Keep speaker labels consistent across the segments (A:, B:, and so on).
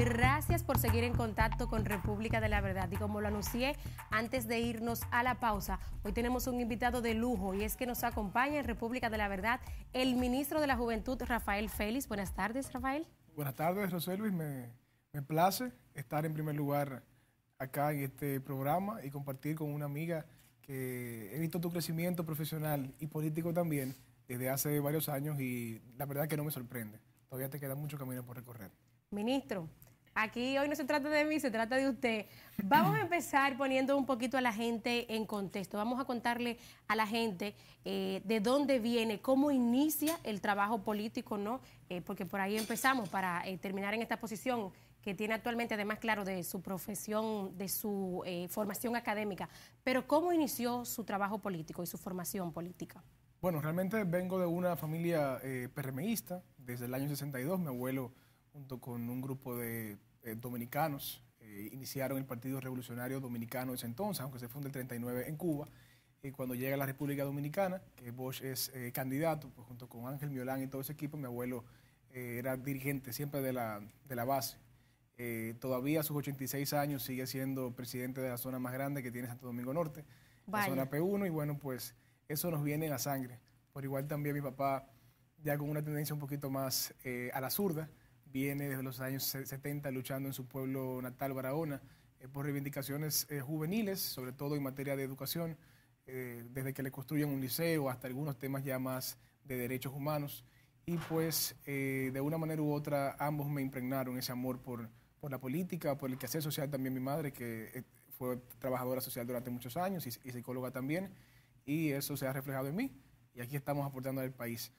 A: Gracias por seguir en contacto con República de la Verdad. Y como lo anuncié antes de irnos a la pausa, hoy tenemos un invitado de lujo y es que nos acompaña en República de la Verdad el ministro de la Juventud, Rafael Félix. Buenas tardes, Rafael.
B: Buenas tardes, José Luis. Me, me place estar en primer lugar acá en este programa y compartir con una amiga que he visto tu crecimiento profesional y político también desde hace varios años y la verdad que no me sorprende. Todavía te queda mucho camino por recorrer.
A: Ministro, Aquí hoy no se trata de mí, se trata de usted. Vamos a empezar poniendo un poquito a la gente en contexto. Vamos a contarle a la gente eh, de dónde viene, cómo inicia el trabajo político, ¿no? Eh, porque por ahí empezamos para eh, terminar en esta posición que tiene actualmente, además, claro, de su profesión, de su formación académica. Pero ¿cómo inició su trabajo político y su formación política?
B: Bueno, realmente vengo de una familia PRMista. Desde el año 62, mi abuelo junto con un grupo de eh, dominicanos, eh, iniciaron el Partido Revolucionario Dominicano de ese entonces, aunque se funda el 39 en Cuba. Y cuando llega a la República Dominicana, que Bosch es eh, candidato, pues junto con Ángel Miolán y todo ese equipo, mi abuelo era dirigente siempre de la, de la base. todavía a sus 86 años sigue siendo presidente de la zona más grande que tiene Santo Domingo Norte, la zona P1, y bueno, pues eso nos viene en la sangre. Por igual también mi papá, ya con una tendencia un poquito más a la zurda, viene desde los años 70 luchando en su pueblo natal, Barahona, eh, por reivindicaciones eh, juveniles, sobre todo en materia de educación, eh, desde que le construyen un liceo hasta algunos temas ya más de derechos humanos. Y pues de una manera u otra ambos me impregnaron ese amor por, por la política, por el quehacer social también mi madre, que fue trabajadora social durante muchos años y, y psicóloga también, y eso se ha reflejado en mí. Y aquí estamos aportando al país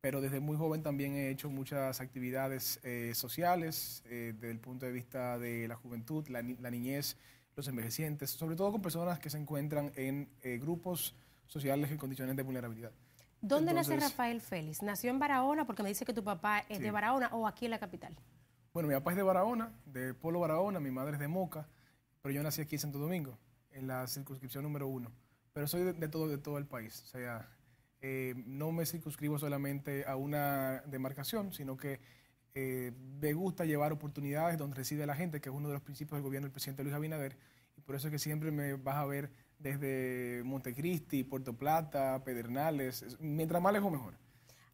B: pero desde muy joven también he hecho muchas actividades eh, sociales eh, desde el punto de vista de la juventud, la, niñez, los envejecientes, sobre todo con personas que se encuentran en eh, grupos sociales en condiciones de vulnerabilidad.
A: ¿Dónde nace Rafael Félix? ¿Nació en Barahona? Porque me dice que tu papá es de Barahona o aquí en la capital.
B: Bueno, mi papá es de Barahona, de Polo Barahona, mi madre es de Moca, pero yo nací aquí en Santo Domingo, en la circunscripción número uno. Pero soy de, de todo, de todo el país. O sea, eh, no me circunscribo solamente a una demarcación, sino que eh, me gusta llevar oportunidades donde reside la gente, que es uno de los principios del gobierno del presidente Luis Abinader, y por eso es que siempre me vas a ver desde Montecristi, Puerto Plata, Pedernales, mientras más lejos mejor.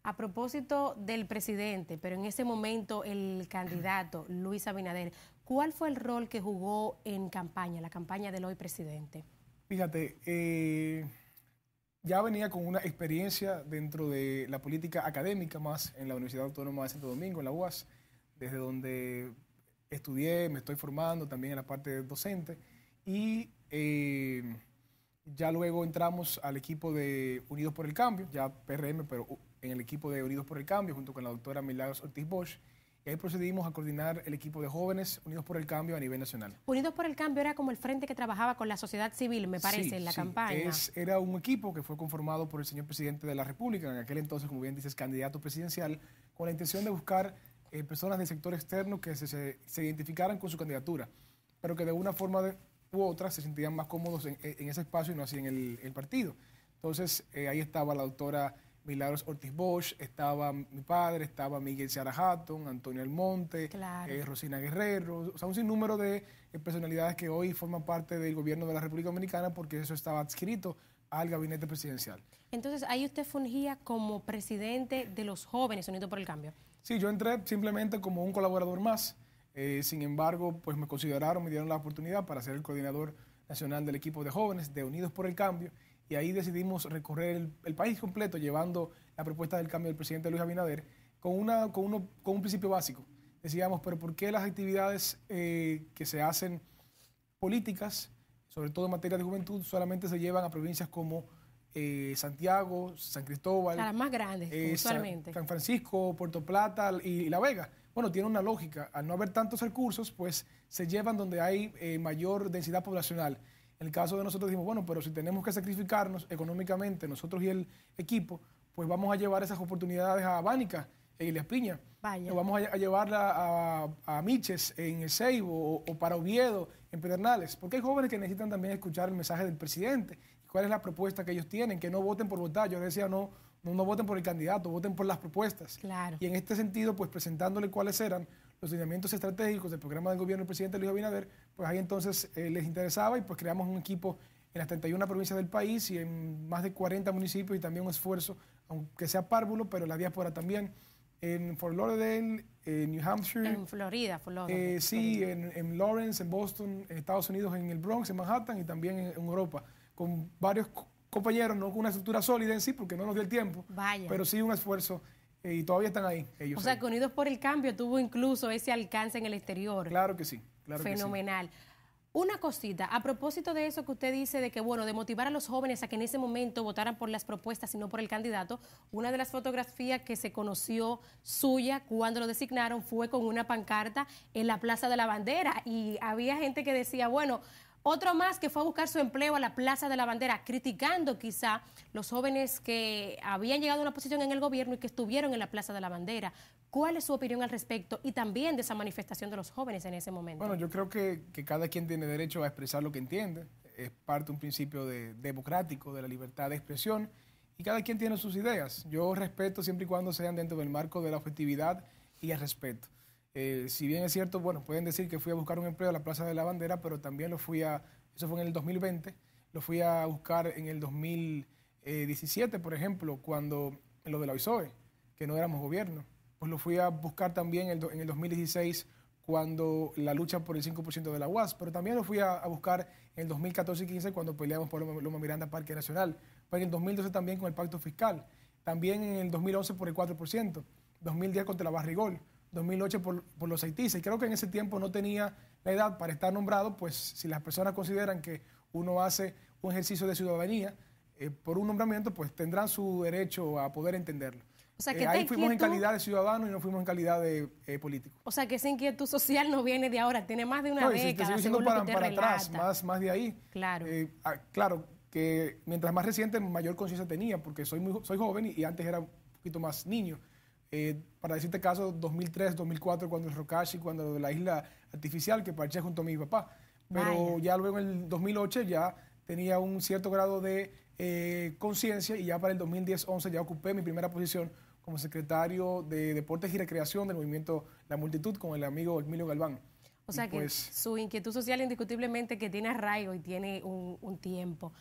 A: A propósito del presidente, pero en ese momento el candidato Luis Abinader, ¿cuál fue el rol que jugó en campaña, la campaña del hoy presidente?
B: Fíjate, eh, ya venía con una experiencia dentro de la política académica más en la Universidad Autónoma de Santo Domingo, en la UAS, desde donde estudié, me estoy formando también en la parte docente. Y eh, ya luego entramos al equipo de Unidos por el Cambio, ya PRM, pero en el equipo de Unidos por el Cambio junto con la doctora Milagros Ortiz Bosch y ahí procedimos a coordinar el equipo de jóvenes Unidos por el Cambio a nivel nacional.
A: Unidos por el Cambio era como el frente que trabajaba con la sociedad civil, me parece, en la campaña.
B: Es, era un equipo que fue conformado por el señor presidente de la República, en aquel entonces, como bien dices, candidato presidencial, con la intención de buscar eh, personas del sector externo que se, identificaran con su candidatura, pero que de una forma u otra se sentían más cómodos en, ese espacio y no así en el, partido. Entonces, eh, ahí estaba la doctora Milagros Ortiz Bosch, estaba mi padre, estaba Miguel Seara Hatton, Antonio Almonte, eh, Rosina Guerrero, o sea, un sinnúmero de eh, personalidades que hoy forman parte del gobierno de la República Dominicana porque eso estaba adscrito al gabinete presidencial.
A: Entonces, ahí usted fungía como presidente de los jóvenes Unidos por el Cambio.
B: Sí, yo entré simplemente como un colaborador más. Eh, sin embargo, pues me consideraron, me dieron la oportunidad para ser el coordinador nacional del equipo de jóvenes de Unidos por el Cambio y ahí decidimos recorrer el, país completo llevando la propuesta del cambio del presidente Luis Abinader con, una, con, uno, con un principio básico. Decíamos, pero ¿por qué las actividades eh, que se hacen políticas, sobre todo en materia de juventud, solamente se llevan a provincias como eh, Santiago, San Cristóbal,
A: las más grandes,
B: eh, San, Francisco, Puerto Plata y, La Vega. Bueno, tiene una lógica. Al no haber tantos recursos, pues se llevan donde hay mayor densidad poblacional. En el caso de nosotros dijimos, bueno, pero si tenemos que sacrificarnos económicamente, nosotros y el equipo, pues vamos a llevar esas oportunidades a Bánica, en Ilias Piña.
A: Vaya.
B: Vamos a, llevarla a, Miches, en el Seibo, o, para Oviedo, en Pedernales. Porque hay jóvenes que necesitan también escuchar el mensaje del presidente. ¿Cuál es la propuesta que ellos tienen? Que no voten por votar. Yo decía, no, no, no voten por el candidato, voten por las propuestas.
A: Claro.
B: Y en este sentido, pues presentándole cuáles eran los lineamientos estratégicos del programa del gobierno del presidente Luis Abinader, pues ahí entonces eh, les interesaba y pues creamos un equipo en las 31 provincias del país y en más de 40 municipios y también un esfuerzo, aunque sea párvulo, pero la diáspora también, en Fort Lauderdale, en New Hampshire.
A: En Florida, Florida.
B: Eh, sí, En, en, Lawrence, en Boston, en Estados Unidos, en el Bronx, en Manhattan y también en, Europa, con varios compañeros, no con una estructura sólida en sí, porque no nos dio el tiempo,
A: Vaya.
B: pero sí un esfuerzo y todavía están ahí ellos.
A: O sea, que Unidos por el Cambio tuvo incluso ese alcance en el exterior.
B: Claro que sí, claro
A: Fenomenal.
B: Que sí.
A: Una cosita, a propósito de eso que usted dice, de que, bueno, de motivar a los jóvenes a que en ese momento votaran por las propuestas y no por el candidato, una de las fotografías que se conoció suya cuando lo designaron fue con una pancarta en la Plaza de la Bandera y había gente que decía, bueno, otro más que fue a buscar su empleo a la Plaza de la Bandera, criticando quizá los jóvenes que habían llegado a una posición en el gobierno y que estuvieron en la Plaza de la Bandera. ¿Cuál es su opinión al respecto y también de esa manifestación de los jóvenes en ese momento?
B: Bueno, yo creo que, cada quien tiene derecho a expresar lo que entiende. Es parte de un principio de, democrático de la libertad de expresión y cada quien tiene sus ideas. Yo respeto siempre y cuando sean dentro del marco de la objetividad y el respeto. Eh, si bien es cierto, bueno, pueden decir que fui a buscar un empleo a la Plaza de la Bandera, pero también lo fui a, eso fue en el 2020, lo fui a buscar en el 2017, por ejemplo, cuando en lo de la OISOE, que no éramos gobierno. Pues lo fui a buscar también en el, 2016 cuando la lucha por el 5% de la UAS, pero también lo fui a, buscar en el 2014 y 15 cuando peleamos por Loma Miranda Parque Nacional, pues en el 2012 también con el pacto fiscal, también en el 2011 por el 4%, 2010 contra la Barrigol, 2008 por, por los haitíes. Y creo que en ese tiempo no tenía la edad para estar nombrado, pues si las personas consideran que uno hace un ejercicio de ciudadanía eh, por un nombramiento, pues tendrán su derecho a poder entenderlo. O sea, que eh, ahí fuimos en calidad de ciudadano y no fuimos en calidad de eh, político.
A: O sea, que esa inquietud social no viene de ahora, tiene más de una década.
B: Si para, para atrás, más, más de ahí.
A: Claro.
B: Ah, claro, que mientras más reciente, mayor conciencia tenía, porque soy, muy, soy joven y antes era un poquito más niño. Eh, para decirte caso, 2003, 2004, cuando el Rocashi, cuando la isla artificial que parché junto a mi papá. Pero ya luego en el 2008 ya tenía un cierto grado de eh, conciencia y ya para el 2010-11 ya ocupé mi primera posición como secretario de Deportes y Recreación del movimiento La Multitud con el amigo Emilio Galván.
A: O sea que pues su inquietud social indiscutiblemente que tiene arraigo y tiene un, un tiempo.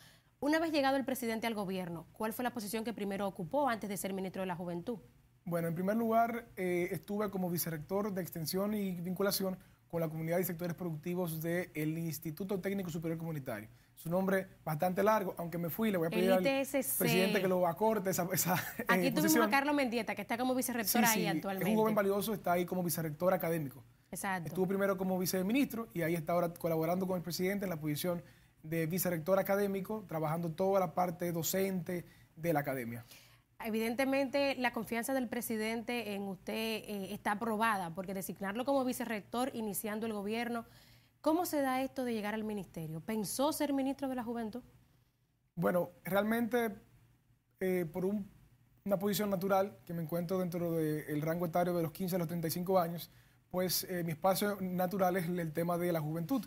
A: Una vez llegado el presidente al gobierno, ¿cuál fue la posición que primero ocupó antes de ser ministro de la Juventud?
B: Bueno, en primer lugar, eh, estuve como vicerrector de extensión y vinculación con la comunidad y sectores productivos del Instituto Técnico Superior Comunitario. Su nombre bastante largo, aunque me fui, le voy a pedir al presidente que lo acorte esa, esa
A: eh, Aquí tuvimos a Carlos Mendieta, que está como vicerrector ahí actualmente.
B: Es un joven valioso, está ahí como vicerrector académico.
A: Exacto.
B: Estuvo primero como viceministro y ahí está ahora colaborando con el presidente en la posición de vicerrector académico, trabajando toda la parte docente de la academia.
A: Evidentemente, la confianza del presidente en usted eh, está aprobada, porque designarlo como vicerrector iniciando el gobierno, ¿cómo se da esto de llegar al ministerio? ¿Pensó ser ministro de la Juventud?
B: Bueno, realmente eh, por una posición natural que me encuentro dentro del rango etario de los 15 a los 35 años, pues eh, mi espacio natural es el tema de la juventud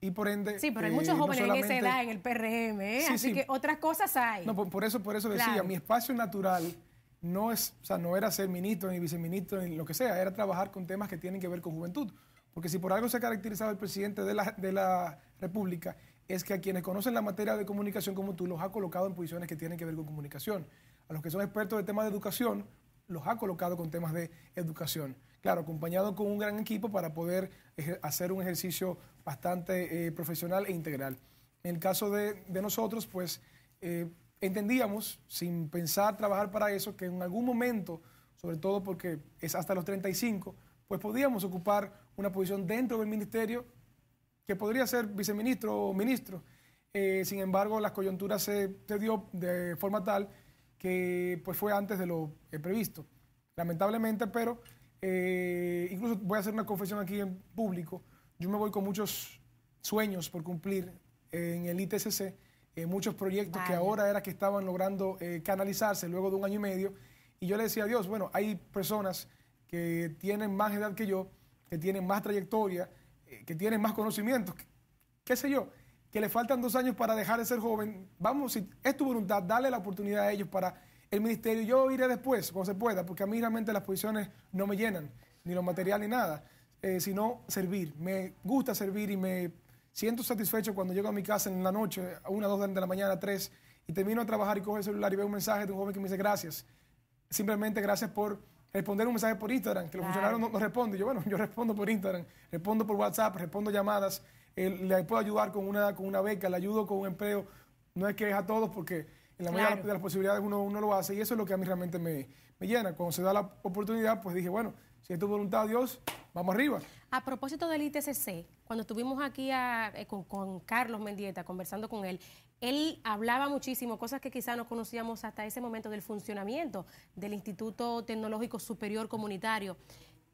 B: y por ende...
A: Sí, pero hay muchos eh, jóvenes en esa edad en el PRM, ¿eh? así que otras cosas hay.
B: No, por, eso, por eso decía, mi espacio natural no es, o sea, no era ser ministro ni viceministro ni lo que sea, era trabajar con temas que tienen que ver con juventud. Porque si por algo se ha caracterizado el presidente de la, de la República, es que a quienes conocen la materia de comunicación como tú, los ha colocado en posiciones que tienen que ver con comunicación. A los que son expertos de temas de educación, los ha colocado con temas de educación. Claro, acompañado con un gran equipo para poder hacer un ejercicio bastante eh, profesional e integral. En el caso de, nosotros, pues eh, entendíamos, sin pensar trabajar para eso, que en algún momento, sobre todo porque es hasta los 35, pues podíamos ocupar una posición dentro del ministerio que podría ser viceministro o ministro. Eh, sin embargo, las coyunturas se, se, dio de forma tal que pues fue antes de lo previsto. Lamentablemente, pero incluso voy a hacer una confesión aquí en público yo me voy con muchos sueños por cumplir en el ITCC, eh, muchos proyectos que ahora era que estaban logrando eh, canalizarse luego de un año y medio. Y yo le decía a Dios, bueno, hay personas que tienen más edad que yo, que tienen más trayectoria, eh, que tienen más conocimientos, qué sé yo, que le faltan dos años para dejar de ser joven. Vamos, si es tu voluntad, dale la oportunidad a ellos para el ministerio. Yo iré después, cuando se pueda, porque a mí realmente las posiciones no me llenan, ni lo material ni nada. eh, sino servir. Me gusta servir y me siento satisfecho cuando llego a mi casa en la noche, a una, dos de la mañana, tres, y termino de trabajar y cojo el celular y veo un mensaje de un joven que me dice gracias. Simplemente gracias por responder un mensaje por Instagram, que los funcionarios no, responden. Yo, bueno, yo respondo por Instagram, respondo por WhatsApp, respondo llamadas, le puedo ayudar con una, con una beca, le ayudo con un empleo. No es que es a todos porque en la medida de las posibilidades uno, uno lo hace y eso es lo que a mí realmente me, me llena. Cuando se da la oportunidad, pues dije, bueno, si es tu voluntad, Dios, vamos arriba.
A: A propósito del ITCC, cuando estuvimos aquí eh, con, Carlos Mendieta conversando con él, él hablaba muchísimo, cosas que quizás no conocíamos hasta ese momento del funcionamiento del Instituto Tecnológico Superior Comunitario.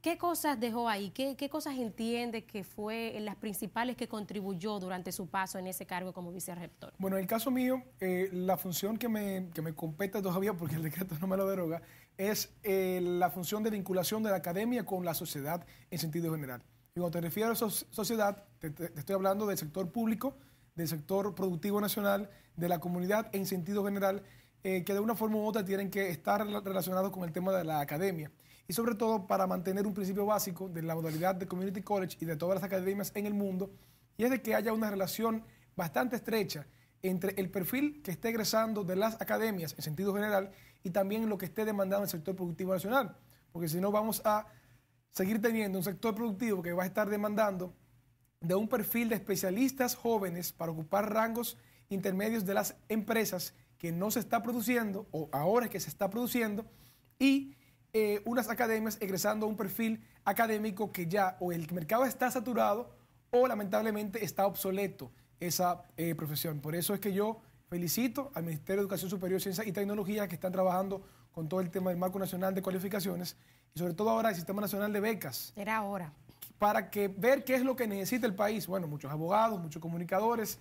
A: ¿Qué cosas dejó ahí? ¿Qué, cosas entiende que fue las principales que contribuyó durante su paso en ese cargo como vicerrector?
B: Bueno, en el caso mío, eh, la función que me, que me compete todavía, porque el decreto no me lo deroga, es eh, la función de vinculación de la academia con la sociedad en sentido general. Y cuando te refiero a sociedad, te, estoy hablando del sector público, del sector productivo nacional, de la comunidad en sentido general, eh, que de una forma u otra tienen que estar relacionados con el tema de la academia y sobre todo para mantener un principio básico de la modalidad de Community College y de todas las academias en el mundo, y es de que haya una relación bastante estrecha entre el perfil que esté egresando de las academias en sentido general y también lo que esté demandando el sector productivo nacional, porque si no vamos a seguir teniendo un sector productivo que va a estar demandando de un perfil de especialistas jóvenes para ocupar rangos intermedios de las empresas que no se está produciendo o ahora que se está produciendo y eh, unas academias egresando a un perfil académico que ya o el mercado está saturado o lamentablemente está obsoleto esa eh, profesión. Por eso es que yo felicito al Ministerio de Educación Superior, Ciencia y Tecnología que están trabajando con todo el tema del Marco Nacional de Cualificaciones y sobre todo ahora el Sistema Nacional de Becas.
A: Era ahora.
B: Para que ver qué es lo que necesita el país. Bueno, muchos abogados, muchos comunicadores,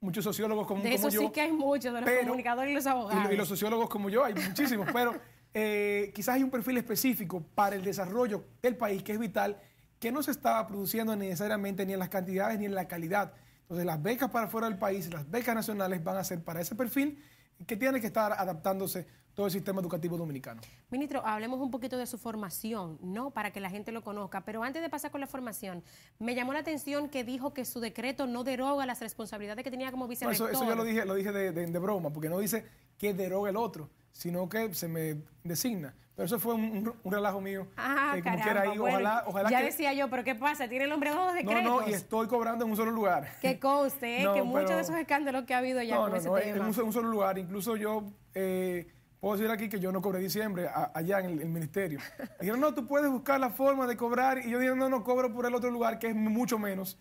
B: muchos sociólogos como,
A: de
B: eso
A: sí que hay muchos, de los comunicadores y los abogados.
B: y los sociólogos como yo, hay muchísimos, pero eh, quizás hay un perfil específico para el desarrollo del país que es vital, que no se está produciendo necesariamente ni en las cantidades ni en la calidad. Entonces las becas para fuera del país, las becas nacionales van a ser para ese perfil que tiene que estar adaptándose todo el sistema educativo dominicano.
A: Ministro, hablemos un poquito de su formación, ¿no? Para que la gente lo conozca. Pero antes de pasar con la formación, me llamó la atención que dijo que su decreto no deroga las responsabilidades que tenía como vicerrector.
B: eso, yo lo dije, lo dije de, broma, porque no dice que deroga el otro, sino que se me designa. Pero eso fue un, relajo mío.
A: Ah, caramba, ojalá, ya decía yo, pero ¿qué pasa? ¿Tiene el hombre dos decretos?
B: No, no, y estoy cobrando en un solo lugar.
A: Que conste, ¿eh? que muchos de esos escándalos que ha habido ya con ese tema.
B: en un, un, solo lugar. Incluso yo... Eh, Puedo decir aquí que yo no cobré diciembre allá en el, ministerio. dijeron, no, tú puedes buscar la forma de cobrar. Y yo dije, no, no, cobro por el otro lugar, que es mucho menos,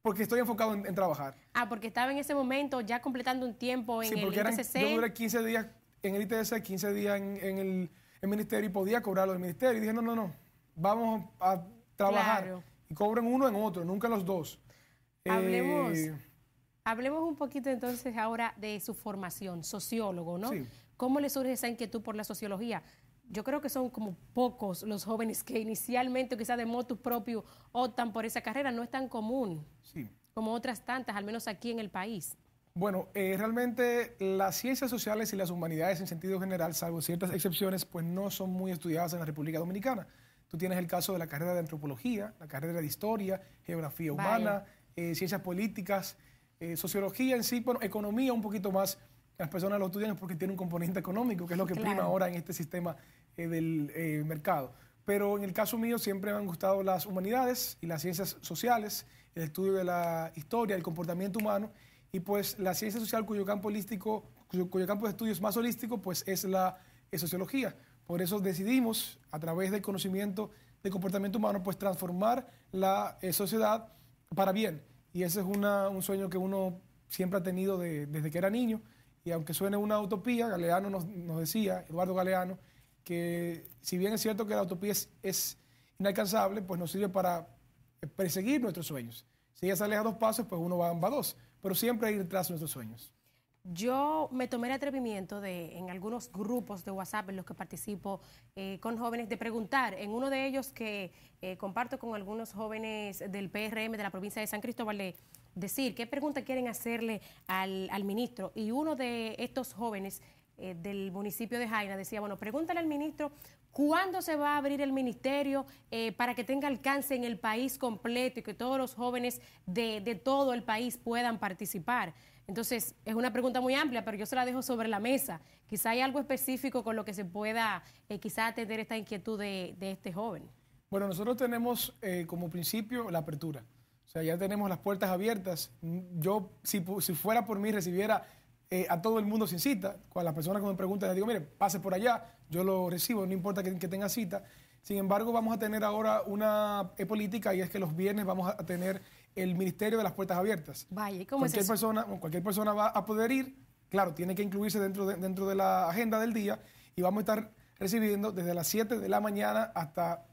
B: porque estoy enfocado en, trabajar.
A: Ah, porque estaba en ese momento ya completando un tiempo en el ITCC.
B: yo duré 15 días en el ITC, 15 días en, el, ministerio y podía cobrarlo del ministerio. Y dije, no, no, no, vamos a trabajar. Y cobren uno en otro, nunca los dos.
A: Hablemos. Eh, hablemos un poquito entonces ahora de su formación, sociólogo, ¿no? Sí. ¿Cómo le surge esa inquietud por la sociología? Yo creo que son como pocos los jóvenes que inicialmente, quizás de motus propio, optan por esa carrera. No es tan común como otras tantas, al menos aquí en el país.
B: Bueno, eh, realmente las ciencias sociales y las humanidades en sentido general, salvo ciertas excepciones, pues no son muy estudiadas en la República Dominicana. Tú tienes el caso de la carrera de antropología, la carrera de historia, geografía humana, eh, ciencias políticas, eh, sociología en sí, bueno, economía un poquito más las personas lo estudian porque tiene un componente económico, que es lo que prima ahora en este sistema eh, del mercado. Pero en el caso mío siempre me han gustado las humanidades y las ciencias sociales, el estudio de la historia, el comportamiento humano, y pues la ciencia social cuyo campo holístico, cuyo, campo de estudio es más holístico, pues es la sociología. Por eso decidimos, a través del conocimiento del comportamiento humano, pues transformar la eh, sociedad para bien. Y ese es un sueño que uno siempre ha tenido desde que era niño y aunque suene una utopía, Galeano nos, decía, Eduardo Galeano, que si bien es cierto que la utopía es, inalcanzable, pues nos sirve para perseguir nuestros sueños. Si ella sale a dos pasos, pues uno va a dos, pero siempre ir tras nuestros sueños.
A: Yo me tomé el atrevimiento de, en algunos grupos de WhatsApp en los que participo eh, con jóvenes, de preguntar. En uno de ellos que eh, comparto con algunos jóvenes del PRM de la provincia de San Cristóbal de decir qué pregunta quieren hacerle al, ministro. Y uno de estos jóvenes eh, del municipio de Jaina decía, bueno, pregúntale al ministro cuándo se va a abrir el ministerio eh, para que tenga alcance en el país completo y que todos los jóvenes de, de todo el país puedan participar. Entonces, es una pregunta muy amplia, pero yo se la dejo sobre la mesa. Quizá hay algo específico con lo que se pueda eh, quizá atender esta inquietud de, de este joven.
B: Bueno, nosotros tenemos eh, como principio la apertura. O sea, ya tenemos las puertas abiertas. Yo, si, si fuera por mí, recibiera eh, a todo el mundo sin cita. Cuando las personas que me preguntan, les digo, mire, pase por allá, yo lo recibo, no importa que, que tenga cita. Sin embargo, vamos a tener ahora una política y es que los viernes vamos a tener el Ministerio de las Puertas Abiertas.
A: Vaya, ¿y cómo
B: cualquier
A: es eso?
B: Persona, cualquier persona va a poder ir, claro, tiene que incluirse dentro de, dentro de la agenda del día y vamos a estar recibiendo desde las 7 de la mañana hasta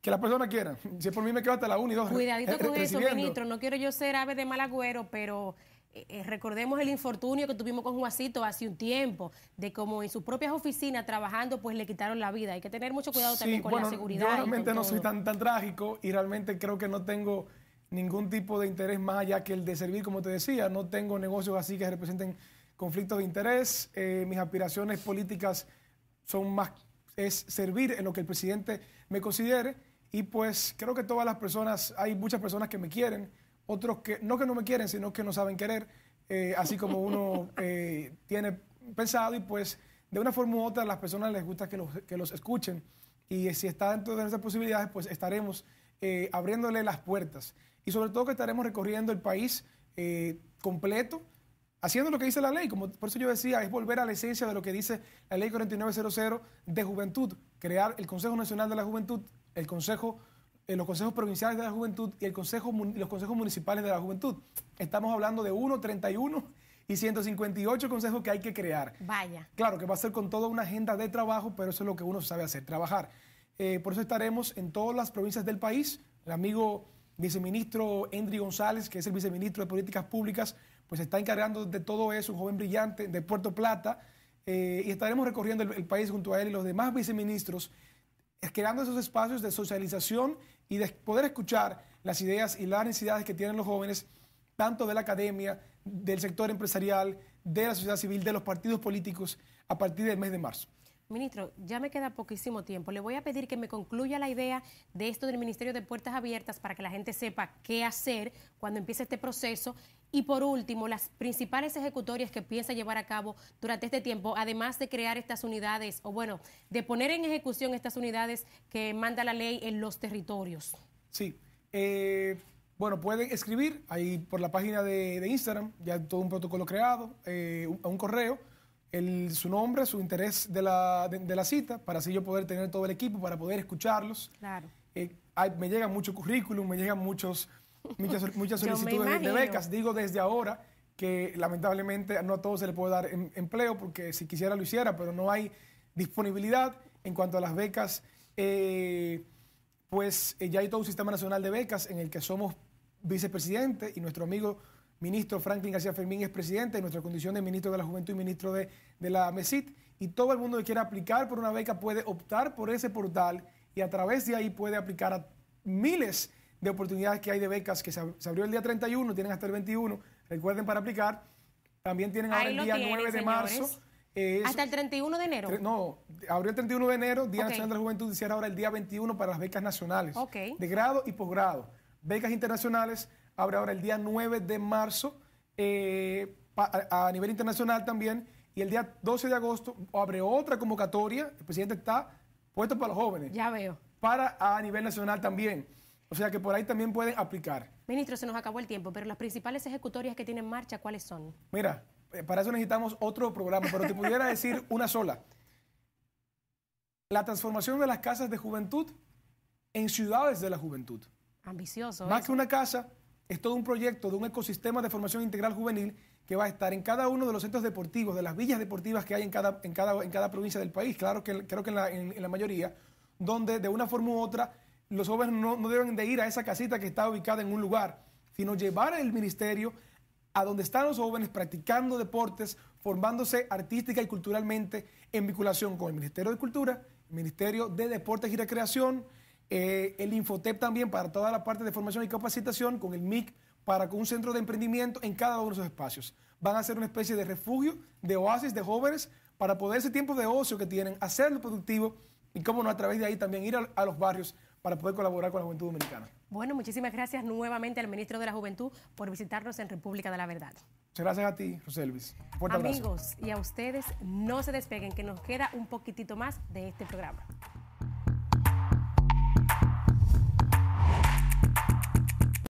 B: que la persona quiera. Si por mí me quedo hasta las 1 y 2
A: Cuidadito con eso, ministro. No quiero yo ser ave de mal agüero, pero eh, eh, recordemos el infortunio que tuvimos con Juacito hace un tiempo, de cómo en sus propias oficinas trabajando, pues le quitaron la vida. Hay que tener mucho cuidado también con
B: bueno,
A: la seguridad.
B: Yo realmente no soy tan, tan trágico y realmente creo que no tengo ningún tipo de interés más allá que el de servir, como te decía. No tengo negocios así que representen conflictos de interés. Eh, mis aspiraciones políticas son más, es servir en lo que el presidente me considere. Y pues creo que todas las personas, hay muchas personas que me quieren, otros que no que no me quieren, sino que no saben querer, eh, así como uno eh, tiene pensado y pues de una forma u otra a las personas les gusta que los, que los escuchen. Y si está dentro de nuestras posibilidades pues estaremos eh, abriéndole las puertas. Y sobre todo que estaremos recorriendo el país eh, completo haciendo lo que dice la ley, como por eso yo decía, es volver a la esencia de lo que dice la ley 4900 de juventud, crear el Consejo Nacional de la Juventud, el Consejo, eh, los consejos provinciales de la juventud y el consejo, los consejos municipales de la juventud. Estamos hablando de 1, 31 y 158 consejos que hay que crear.
A: Vaya.
B: Claro que va a ser con toda una agenda de trabajo, pero eso es lo que uno sabe hacer, trabajar. Eh, por eso estaremos en todas las provincias del país. El amigo viceministro Endry González, que es el viceministro de Políticas Públicas, pues está encargando de todo eso, un joven brillante de Puerto Plata, eh, y estaremos recorriendo el, el país junto a él y los demás viceministros, creando esos espacios de socialización y de poder escuchar las ideas y las necesidades que tienen los jóvenes, tanto de la academia, del sector empresarial, de la sociedad civil, de los partidos políticos, a partir del mes de marzo.
A: Ministro, ya me queda poquísimo tiempo. Le voy a pedir que me concluya la idea de esto del Ministerio de Puertas Abiertas para que la gente sepa qué hacer cuando empiece este proceso. Y por último, las principales ejecutorias que piensa llevar a cabo durante este tiempo, además de crear estas unidades, o bueno, de poner en ejecución estas unidades que manda la ley en los territorios.
B: Sí. Eh, bueno, pueden escribir ahí por la página de, de Instagram, ya todo un protocolo creado, eh, un- a un correo, el- su nombre, su interés de la, de, de la cita, para así yo poder tener todo el equipo, para poder escucharlos.
A: Claro.
B: Eh, hay- me llegan muchos currículum, me llegan muchos, muchas, muchas solicitudes de- becas. Digo desde ahora que lamentablemente no a todos se le puede dar em- empleo, porque si quisiera lo hiciera, pero no hay disponibilidad en cuanto a las becas. eh, pues eh, ya hay todo un sistema nacional de becas en el que somos vicepresidente y nuestro amigo ministro Franklin García Fermín es presidente en nuestra condición de ministro de la Juventud y ministro de, de la MESIT. Y todo el mundo que quiera aplicar por una beca puede optar por ese portal y a través de ahí puede aplicar a miles de oportunidades que hay de becas que se, ab- se abrió el día 31, tienen hasta el 21. Recuerden para aplicar. También tienen ahora el día
A: tienen,
B: 9 de
A: señores.
B: marzo. eh,
A: Hasta el 31 de enero.
B: Tre- No, abrió el 31 de enero, Día. Nacional de la Juventud, y ahora el día 21 para las becas nacionales, de grado y posgrado. Becas internacionales abre ahora el día 9 de marzo eh, pa- a, a nivel internacional también, y el día 12 de agosto abre otra convocatoria, el presidente está puesto para los jóvenes,
A: Ya veo.
B: para a nivel nacional también. O sea que por ahí también pueden aplicar.
A: Ministro, se nos acabó el tiempo, pero las principales ejecutorias que tienen en marcha, ¿cuáles son?
B: Mira, eh, para eso necesitamos otro programa, pero te pudiera decir una sola. La transformación de las casas de juventud en ciudades de la juventud.
A: Ambicioso.
B: Más
A: eso.
B: que una casa, es todo un proyecto de un ecosistema de formación integral juvenil que va a estar en cada uno de los centros deportivos, de las villas deportivas que hay en cada, en cada, en cada provincia del país, claro que creo que en la, en- en la mayoría, donde de una forma u otra los jóvenes no, no deben de ir a esa casita que está ubicada en un lugar, sino llevar el ministerio a donde están los jóvenes practicando deportes, formándose artística y culturalmente en vinculación con el Ministerio de Cultura, el Ministerio de Deportes y Recreación, eh, el Infotep también para toda la parte de formación y capacitación, con el MIC para con un centro de emprendimiento en cada uno de esos espacios. Van a ser una especie de refugio, de oasis de jóvenes para poder ese tiempo de ocio que tienen, hacerlo productivo y, cómo no, a través de ahí también ir a, a los barrios para poder colaborar con la juventud dominicana.
A: Bueno, muchísimas gracias nuevamente al ministro de la Juventud por visitarnos en República de la Verdad.
B: Muchas gracias a ti, José Elvis.
A: Amigos, y a ustedes, no se despeguen, que nos queda un poquitito más de este programa.